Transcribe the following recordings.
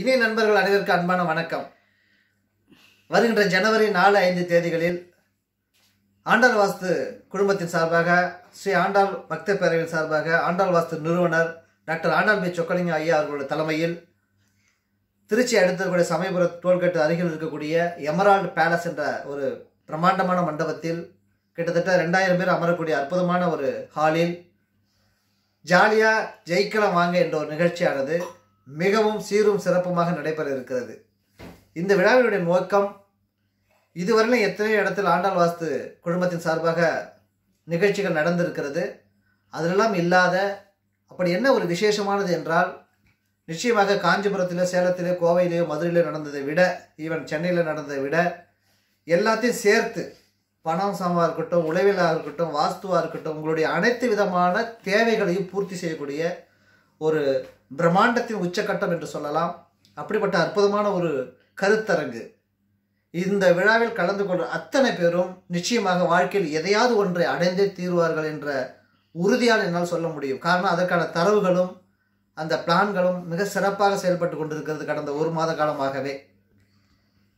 இனிய நண்பர்கள் அனைவருக்கும் அன்பான வணக்கம். வருகின்ற ஜனவரி நாலு ஐந்து தேதிகளில் ஆண்டாள் வாஸ்து குடும்பத்தின் சார்பாக ஸ்ரீ ஆண்டாள் பக்த பேரவையின் சார்பாக ஆண்டாள் வாஸ்து நிறுவனர் டாக்டர் ஆண்டாள் பி சொக்கலிங்க ஐயா அவர்களுடைய தலைமையில் திருச்சி அடுத்தக்கூடிய சமயபுர தோள்கட்டு அருகில் இருக்கக்கூடிய எமரால்டு பேலஸ் என்ற ஒரு பிரம்மாண்டமான மண்டபத்தில் கிட்டத்தட்ட ரெண்டாயிரம் பேர் அமரக்கூடிய அற்புதமான ஒரு ஹாலில் ஜாலியாக ஜெயிக்கலாம் வாங்க என்ற ஒரு நிகழ்ச்சியானது. மிகவும் சீரும் சிறப்புமாக நடைபெற இருக்கிறது. இந்த விழாவினுடைய நோக்கம் இதுவரையிலும் எத்தனையோ இடத்தில் ஆண்டாள் வாஸ்து குழுமத்தின் சார்பாக நிகழ்ச்சிகள் நடந்திருக்கிறது. அதிலெல்லாம் இல்லாத அப்படி என்ன ஒரு விசேஷமானது என்றால் நிச்சயமாக காஞ்சிபுரத்திலே சேலத்திலே கோவையிலேயோ மதுரையிலே நடந்ததை விட ஈவன் சென்னையில் நடந்ததை விட எல்லாத்தையும் சேர்த்து பணம் சமமாக இருக்கட்டும் உளவியலாக இருக்கட்டும் வாஸ்துவாக இருக்கட்டும் உங்களுடைய அனைத்து விதமான தேவைகளையும் பூர்த்தி செய்யக்கூடிய ஒரு பிரம்மாண்டத்தின் உச்சக்கட்டம் என்று சொல்லலாம். அப்படிப்பட்ட அற்புதமான ஒரு கருத்தரங்கு. இந்த விழாவில் கலந்து கொள்ற அத்தனை பேரும் நிச்சயமாக வாழ்க்கையில் எதையாவது ஒன்றை அடைந்தே தீர்வார்கள் என்ற உறுதியால் என்னால் சொல்ல முடியும். காரணம் அதற்கான தரவுகளும் அந்த பிளான்களும் மிக சிறப்பாக செயல்பட்டு கொண்டிருக்கிறது கடந்த ஒரு மாத காலமாகவே.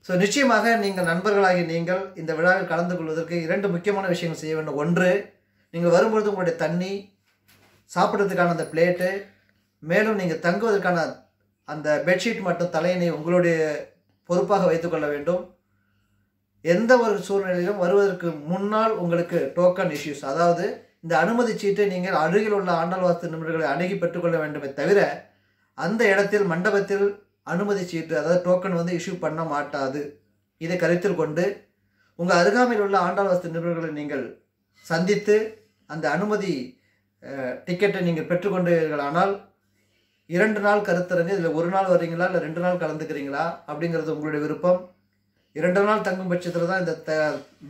ஸோ நிச்சயமாக நீங்கள் நண்பர்களாகி நீங்கள் இந்த விழாவில் கலந்து கொள்வதற்கு இரண்டு முக்கியமான விஷயங்கள் செய்ய வேண்டும். ஒன்று நீங்கள் வரும்பொழுது உங்களுடைய தண்ணி சாப்பிட்றதுக்கான அந்த பிளேட்டு மேலும் நீங்கள் தங்குவதற்கான அந்த பெட்ஷீட் மற்றும் தலையினை உங்களுடைய பொறுப்பாக வைத்துக்கொள்ள வேண்டும். எந்த ஒரு சூழ்நிலையிலும் வருவதற்கு முன்னால் உங்களுக்கு டோக்கன் இஷ்யூஸ் அதாவது இந்த அனுமதி சீட்டை நீங்கள் அருகில் உள்ள ஆண்டாள் நிபுணர்களை அணுகி பெற்றுக்கொள்ள வேண்டுமே தவிர அந்த இடத்தில் மண்டபத்தில் அனுமதி சீட்டு அதாவது டோக்கன் வந்து இஷ்யூ பண்ண மாட்டாது. இதை கருத்தில் கொண்டு உங்கள் அருகாமையில் உள்ள ஆண்டாள் நிபுணர்களை நீங்கள் சந்தித்து அந்த அனுமதி டிக்கெட்டை நீங்கள் பெற்றுக்கொண்டீர்களானால் இரண்டு நாள் கருத்தரங்கு இதில் ஒரு நாள் வர்றீங்களா இல்லை ரெண்டு நாள் கலந்துக்கிறீங்களா அப்படிங்கிறது உங்களுடைய விருப்பம். இரண்டு நாள் தங்கும் பட்சத்தில் தான் இந்த த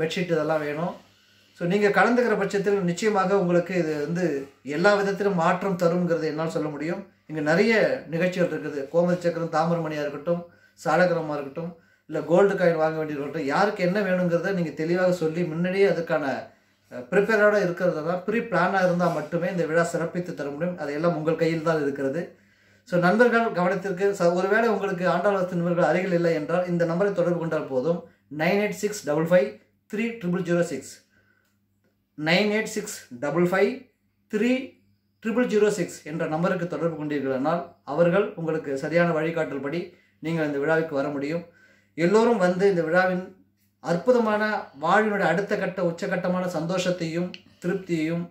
பெட்ஷீட் இதெல்லாம் வேணும். ஸோ நீங்கள் கலந்துக்கிற பட்சத்தில் நிச்சயமாக உங்களுக்கு இது வந்து எல்லா விதத்திலும் மாற்றம் தருங்கிறது என்னால் சொல்ல முடியும். இங்கே நிறைய நிகழ்ச்சிகள் இருக்குது. கோமதி சக்கரம் தாமிரமணியாக இருக்கட்டும் சாலகிரமாக இருக்கட்டும் இல்லை கோல்டு காயின் வாங்க வேண்டியது இருக்கட்டும் யாருக்கு என்ன வேணுங்கிறத நீங்கள் தெளிவாக சொல்லி முன்னாடியே அதுக்கான ப்ரிப்பேரோடு இருக்கிறது தான். ப்ரீ பிளானாக இருந்தால் மட்டுமே இந்த விழா சிறப்பித்து தர முடியும். அதையெல்லாம் உங்கள் கையில் தான் இருக்கிறது. ஸோ நண்பர்கள் கவனத்திற்கு ச ஒருவேளை உங்களுக்கு ஆண்டாளத்து நண்பர்கள் அருகில் இல்லை என்றால் இந்த நம்பரை தொடர்பு கொண்டால் போதும். Nine eight six double five three triple zero six. Nine eight six double five three triple zero six என்ற நம்பருக்கு தொடர்பு கொண்டீர்களானால் அவர்கள் உங்களுக்கு சரியான வழிகாட்டல் படி நீங்கள் இந்த விழாவுக்கு வர முடியும். எல்லோரும் வந்து இந்த விழாவின் அற்புதமான வாழ்வினுடைய அடுத்த கட்ட உச்சகட்டமான சந்தோஷத்தையும் திருப்தியையும்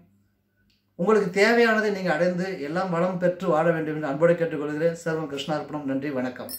உங்களுக்கு தேவையானதை நீங்கள் அடைந்து எல்லாம் வளம் பெற்று வாழ வேண்டும் என்று அன்போடு கேட்டுக்கொள்கிறேன். சர்வம் கிருஷ்ணார்ப்பணம் நன்றி. வணக்கம்.